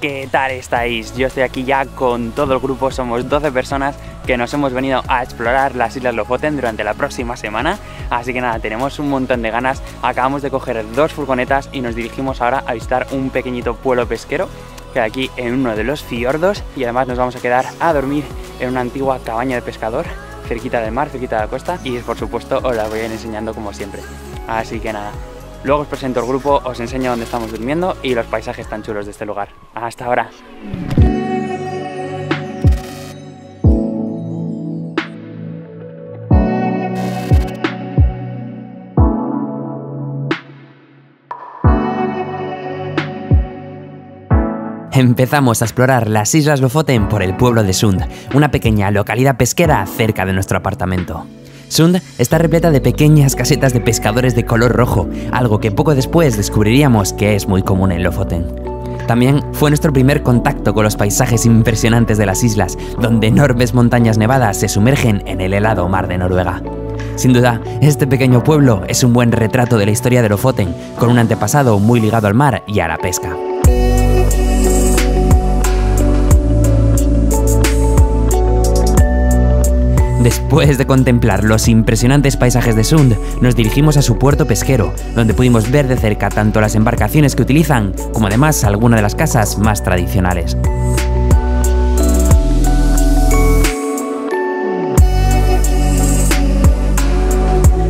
¿qué tal estáis? Yo estoy aquí ya con todo el grupo, somos 12 personas que nos hemos venido a explorar las Islas Lofoten durante la próxima semana. Así que nada, tenemos un montón de ganas. Acabamos de coger dos furgonetas y nos dirigimos ahora a visitar un pequeñito pueblo pesquero que hay aquí en uno de los fiordos y además nos vamos a quedar a dormir en una antigua cabaña de pescador cerquita del mar, cerquita de la costa y por supuesto os la voy a ir enseñando como siempre. Así que nada, luego os presento el grupo, os enseño dónde estamos durmiendo y los paisajes tan chulos de este lugar. Hasta ahora. Empezamos a explorar las Islas Lofoten por el pueblo de Sund, una pequeña localidad pesquera cerca de nuestro apartamento. Sund está repleta de pequeñas casetas de pescadores de color rojo, algo que poco después descubriríamos que es muy común en Lofoten. También fue nuestro primer contacto con los paisajes impresionantes de las islas, donde enormes montañas nevadas se sumergen en el helado mar de Noruega. Sin duda, este pequeño pueblo es un buen retrato de la historia de Lofoten, con un antepasado muy ligado al mar y a la pesca. Después de contemplar los impresionantes paisajes de Sund, nos dirigimos a su puerto pesquero, donde pudimos ver de cerca tanto las embarcaciones que utilizan, como además algunas de las casas más tradicionales.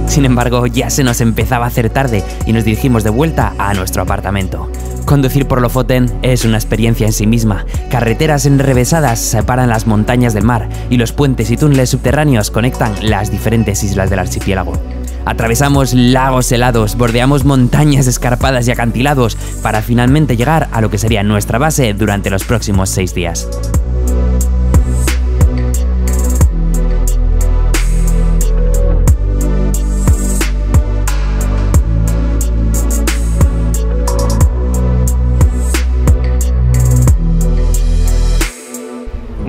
Sin embargo, ya se nos empezaba a hacer tarde y nos dirigimos de vuelta a nuestro apartamento. Conducir por Lofoten es una experiencia en sí misma. Carreteras enrevesadas separan las montañas del mar y los puentes y túneles subterráneos conectan las diferentes islas del archipiélago. Atravesamos lagos helados, bordeamos montañas escarpadas y acantilados para finalmente llegar a lo que sería nuestra base durante los próximos seis días.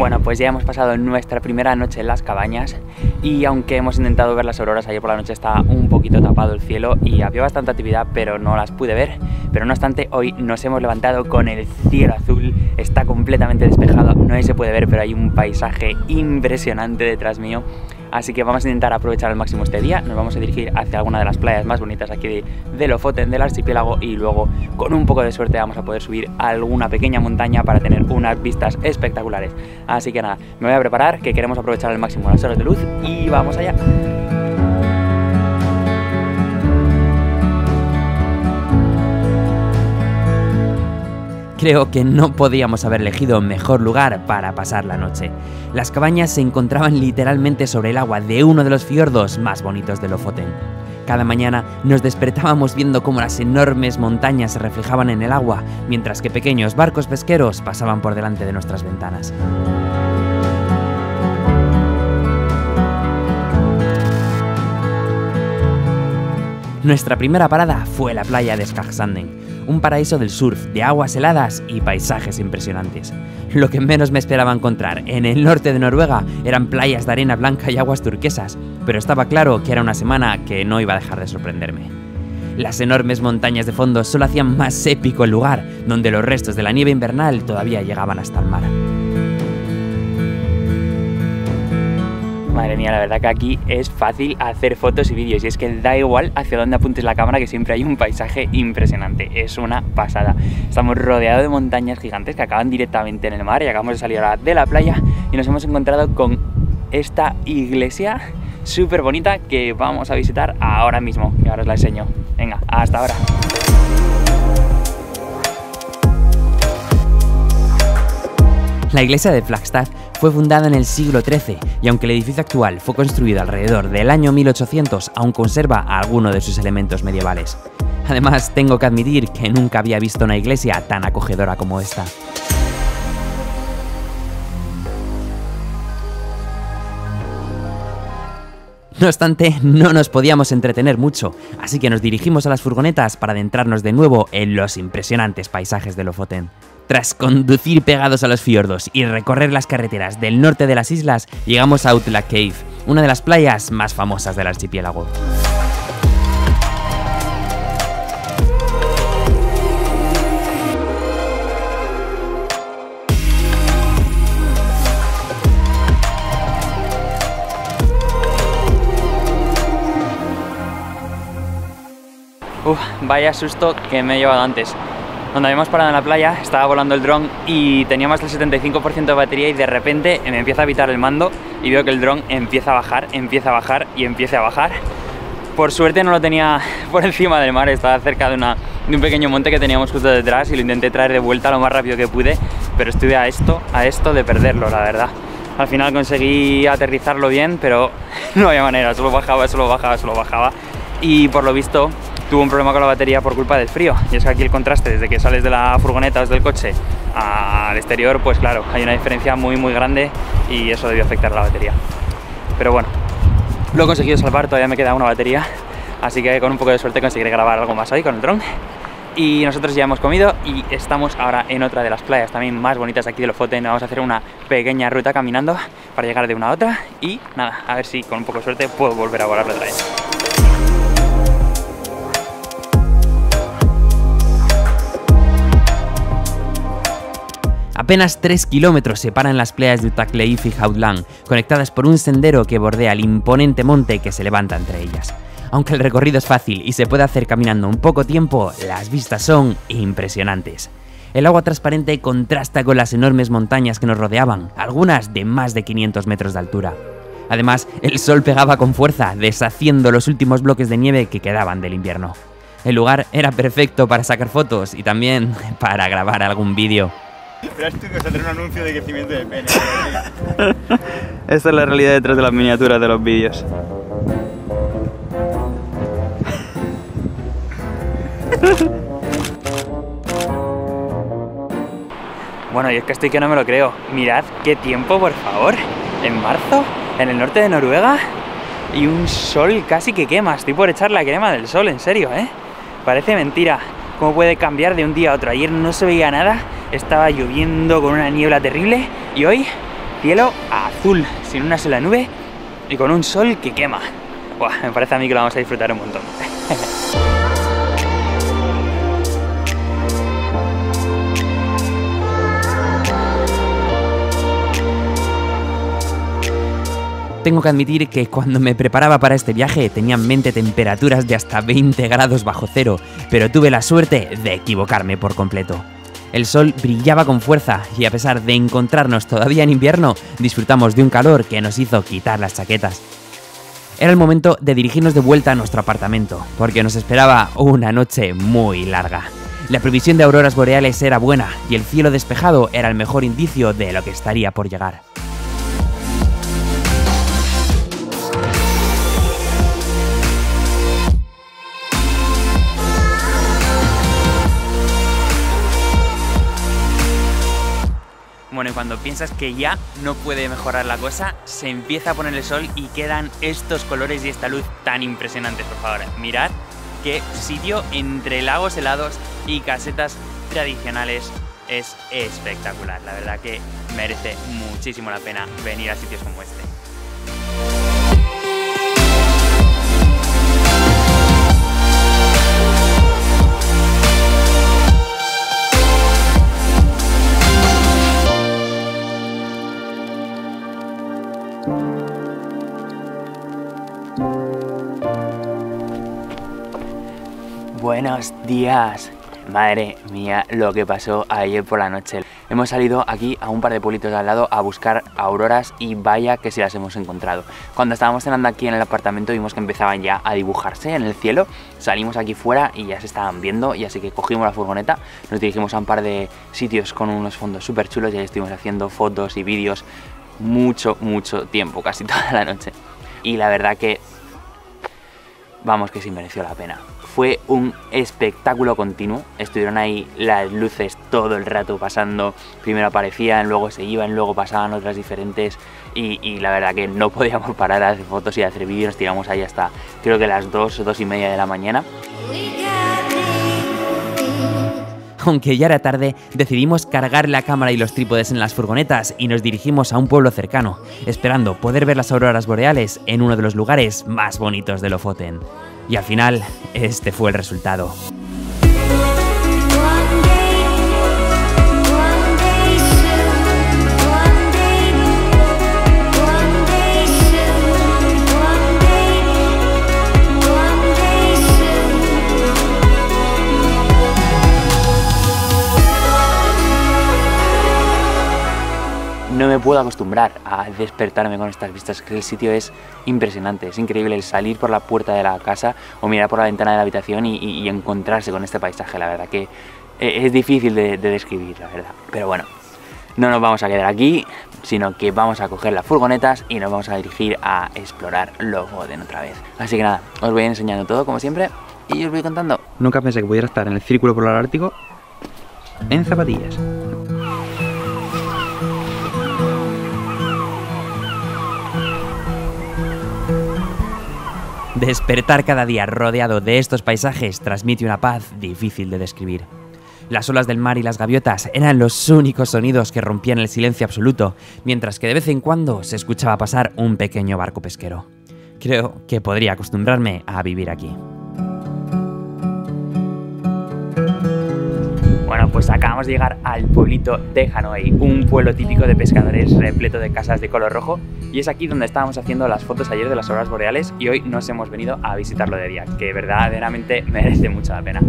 Bueno, pues ya hemos pasado nuestra primera noche en las cabañas y aunque hemos intentado ver las auroras, ayer por la noche estaba un poquito tapado el cielo y había bastante actividad, pero no las pude ver. Pero no obstante, hoy nos hemos levantado con el cielo azul, está completamente despejado, no se puede ver, pero hay un paisaje impresionante detrás mío Así que vamos a intentar aprovechar al máximo este día, nos vamos a dirigir hacia alguna de las playas más bonitas aquí de, Lofoten, del archipiélago, y luego con un poco de suerte vamos a poder subir alguna pequeña montaña para tener unas vistas espectaculares. Así que nada, me voy a preparar, que queremos aprovechar al máximo las horas de luz, y vamos allá. Creo que no podíamos haber elegido mejor lugar para pasar la noche. Las cabañas se encontraban literalmente sobre el agua de uno de los fiordos más bonitos de Lofoten. Cada mañana nos despertábamos viendo cómo las enormes montañas se reflejaban en el agua, mientras que pequeños barcos pesqueros pasaban por delante de nuestras ventanas. Nuestra primera parada fue la playa de Skagsanden, un paraíso del surf, de aguas heladas y paisajes impresionantes. Lo que menos me esperaba encontrar en el norte de Noruega eran playas de arena blanca y aguas turquesas, pero estaba claro que era una semana que no iba a dejar de sorprenderme. Las enormes montañas de fondo solo hacían más épico el lugar, donde los restos de la nieve invernal todavía llegaban hasta el mar. Madre mía, la verdad que aquí es fácil hacer fotos y vídeos y es que da igual hacia dónde apuntes la cámara que siempre hay un paisaje impresionante, es una pasada. Estamos rodeados de montañas gigantes que acaban directamente en el mar y acabamos de salir ahora de la playa y nos hemos encontrado con esta iglesia súper bonita que vamos a visitar ahora mismo y ahora os la enseño. Venga, hasta ahora. La iglesia de Flagstad fue fundada en el siglo XIII y aunque el edificio actual fue construido alrededor del año 1800, aún conserva algunos de sus elementos medievales. Además, tengo que admitir que nunca había visto una iglesia tan acogedora como esta. No obstante, no nos podíamos entretener mucho, así que nos dirigimos a las furgonetas para adentrarnos de nuevo en los impresionantes paisajes de Lofoten. Tras conducir pegados a los fiordos y recorrer las carreteras del norte de las islas, llegamos a Outla Cave, una de las playas más famosas del archipiélago. Uf, vaya susto que me he llevado antes. Cuando habíamos parado en la playa, estaba volando el dron y tenía más del 75% de batería y de repente me empieza a evitar el mando y veo que el dron empieza a bajar, empieza a bajar y empieza a bajar. Por suerte no lo tenía por encima del mar, estaba cerca de, una, de un pequeño monte que teníamos justo detrás y lo intenté traer de vuelta lo más rápido que pude, pero estuve a esto, a esto de perderlo, la verdad. Al final conseguí aterrizarlo bien, pero no había manera, solo bajaba, solo bajaba, solo bajaba. Y por lo visto tuvo un problema con la batería por culpa del frío. Y es que aquí el contraste desde que sales de la furgoneta o desde el coche al exterior, pues claro, hay una diferencia muy muy grande y eso debió afectar a la batería. Pero bueno, lo he conseguido salvar, todavía me queda una batería, así que con un poco de suerte conseguiré grabar algo más hoy con el dron. Y nosotros ya hemos comido y estamos ahora en otra de las playas también más bonitas aquí de Lofoten. Vamos a hacer una pequeña ruta caminando para llegar de una a otra y nada, a ver si con un poco de suerte puedo volver a volar otra vez. Apenas 3 kilómetros separan las playas de Utakleif y Hautlang, conectadas por un sendero que bordea el imponente monte que se levanta entre ellas. Aunque el recorrido es fácil y se puede hacer caminando un poco tiempo, las vistas son impresionantes. El agua transparente contrasta con las enormes montañas que nos rodeaban, algunas de más de 500 metros de altura. Además, el sol pegaba con fuerza, deshaciendo los últimos bloques de nieve que quedaban del invierno. El lugar era perfecto para sacar fotos y también para grabar algún vídeo. Verás tú que saldrá un anuncio de crecimiento de pene. Esta es la realidad detrás de las miniaturas de los vídeos. Bueno, y es que estoy que no me lo creo. Mirad qué tiempo, por favor. En marzo, en el norte de Noruega, y un sol casi que quema. Estoy por echar la crema del sol, en serio, ¿eh? Parece mentira cómo puede cambiar de un día a otro. Ayer no se veía nada, estaba lloviendo con una niebla terrible y hoy cielo azul, sin una sola nube y con un sol que quema. Buah, me parece a mí que lo vamos a disfrutar un montón. Tengo que admitir que cuando me preparaba para este viaje tenía en mente temperaturas de hasta 20 grados bajo cero, pero tuve la suerte de equivocarme por completo. El sol brillaba con fuerza y a pesar de encontrarnos todavía en invierno, disfrutamos de un calor que nos hizo quitar las chaquetas. Era el momento de dirigirnos de vuelta a nuestro apartamento, porque nos esperaba una noche muy larga. La previsión de auroras boreales era buena y el cielo despejado era el mejor indicio de lo que estaría por llegar. Y cuando piensas que ya no puede mejorar la cosa, se empieza a poner el sol y quedan estos colores y esta luz tan impresionantes, por favor. Mirad qué sitio entre lagos helados y casetas tradicionales es espectacular. La verdad que merece muchísimo la pena venir a sitios como este. Días. Madre mía, lo que pasó ayer por la noche. Hemos salido aquí a un par de pueblitos de al lado a buscar auroras y vaya que si las hemos encontrado. Cuando estábamos cenando aquí en el apartamento vimos que empezaban ya a dibujarse en el cielo. Salimos aquí fuera y ya se estaban viendo y así que cogimos la furgoneta, nos dirigimos a un par de sitios con unos fondos súper chulos y ahí estuvimos haciendo fotos y vídeos mucho, mucho tiempo, casi toda la noche. Y la verdad que, vamos que sí mereció la pena fue un espectáculo continuo. Estuvieron ahí las luces todo el rato pasando. Primero aparecían, luego se iban, luego pasaban otras diferentes. Y, la verdad que no podíamos parar a hacer fotos y a hacer vídeos. Tiramos ahí hasta creo que las 2 o 2 y media de la mañana. Aunque ya era tarde, decidimos cargar la cámara y los trípodes en las furgonetas y nos dirigimos a un pueblo cercano, esperando poder ver las auroras boreales en uno de los lugares más bonitos de Lofoten. Y al final, este fue el resultado. Puedo acostumbrar a despertarme con estas vistas, que el sitio es impresionante, es increíble el salir por la puerta de la casa o mirar por la ventana de la habitación y, encontrarse con este paisaje, la verdad que eh, es difícil de, de describir, la verdad. Pero bueno, no nos vamos a quedar aquí, sino que vamos a coger las furgonetas y nos vamos a dirigir a explorar Lofoten otra vez. Así que nada, os voy enseñando todo como siempre y os voy contando. Nunca pensé que pudiera estar en el círculo polar ártico en zapatillas. Despertar cada día rodeado de estos paisajes transmite una paz difícil de describir. Las olas del mar y las gaviotas eran los únicos sonidos que rompían el silencio absoluto, mientras que de vez en cuando se escuchaba pasar un pequeño barco pesquero. Creo que podría acostumbrarme a vivir aquí. Bueno, pues acabamos de llegar al pueblito de Hanoi, un pueblo típico de pescadores repleto de casas de color rojo, y es aquí donde estábamos haciendo las fotos ayer de las auroras boreales y hoy nos hemos venido a visitarlo de día, que verdaderamente merece mucha la pena.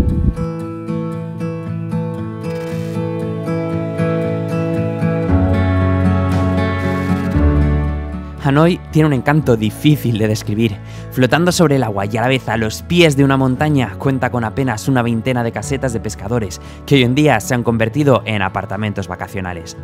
Hanoi tiene un encanto difícil de describir. Flotando sobre el agua y a la vez a los pies de una montaña, cuenta con apenas una veintena de casetas de pescadores, que hoy en día se han convertido en apartamentos vacacionales.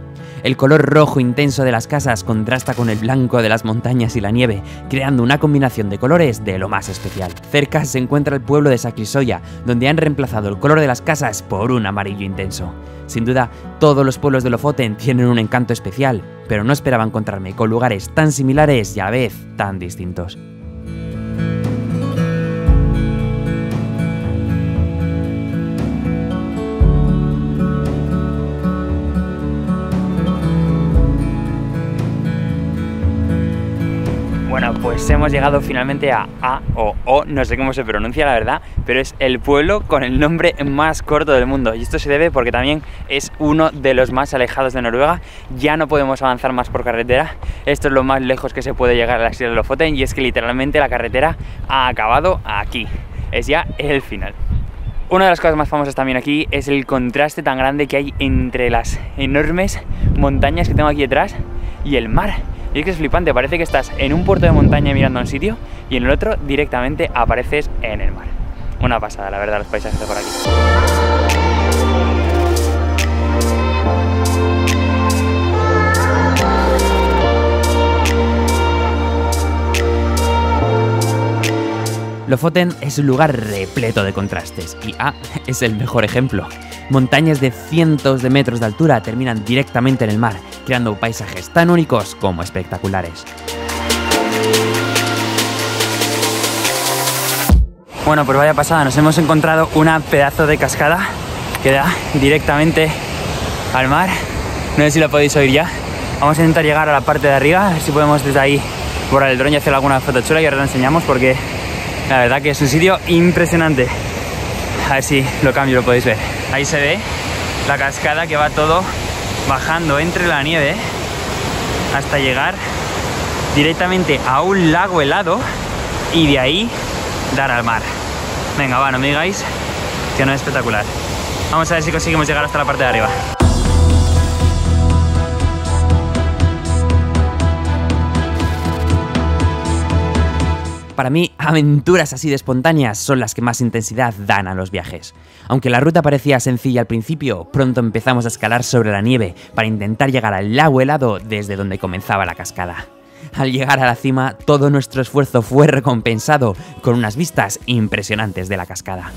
El color rojo intenso de las casas contrasta con el blanco de las montañas y la nieve, creando una combinación de colores de lo más especial. Cerca se encuentra el pueblo de Sacrisoya, donde han reemplazado el color de las casas por un amarillo intenso. Sin duda, todos los pueblos de Lofoten tienen un encanto especial, pero no esperaba encontrarme con lugares tan similares y a la vez tan distintos. Hemos llegado finalmente a A o O, no sé cómo se pronuncia la verdad, pero es el pueblo con el nombre más corto del mundo. Y esto se debe porque también es uno de los más alejados de Noruega. Ya no podemos avanzar más por carretera. Esto es lo más lejos que se puede llegar a la isla de Lofoten y es que literalmente la carretera ha acabado aquí. Es ya el final. Una de las cosas más famosas también aquí es el contraste tan grande que hay entre las enormes montañas que tengo aquí detrás y el mar. Y es que es flipante, parece que estás en un puerto de montaña mirando a un sitio y en el otro directamente apareces en el mar. Una pasada, la verdad, los paisajes de por aquí. Lofoten es un lugar repleto de contrastes y A es el mejor ejemplo. Montañas de cientos de metros de altura terminan directamente en el mar, creando paisajes tan únicos como espectaculares. Bueno, pues vaya pasada, nos hemos encontrado una pedazo de cascada que da directamente al mar. No sé si lo podéis oír ya. Vamos a intentar llegar a la parte de arriba, a ver si podemos desde ahí por el dron y hacer alguna foto chula y ahora lo enseñamos porque la verdad que es un sitio impresionante. A ver si lo cambio, lo podéis ver. Ahí se ve la cascada que va todo bajando entre la nieve hasta llegar directamente a un lago helado y de ahí dar al mar. Venga, va, no me digáis que no es espectacular. Vamos a ver si conseguimos llegar hasta la parte de arriba. Para mí, aventuras así de espontáneas son las que más intensidad dan a los viajes. Aunque la ruta parecía sencilla al principio, pronto empezamos a escalar sobre la nieve para intentar llegar al lago helado desde donde comenzaba la cascada. Al llegar a la cima, todo nuestro esfuerzo fue recompensado con unas vistas impresionantes de la cascada.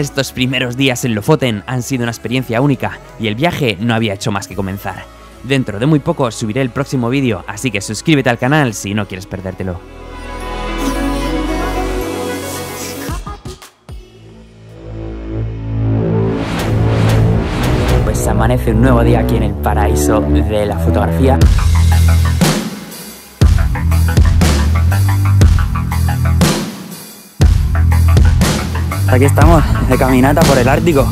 Estos primeros días en Lofoten han sido una experiencia única y el viaje no había hecho más que comenzar. Dentro de muy poco subiré el próximo vídeo, así que suscríbete al canal si no quieres perdértelo. Pues amanece un nuevo día aquí en el paraíso de la fotografía. Aquí estamos, de caminata por el Ártico.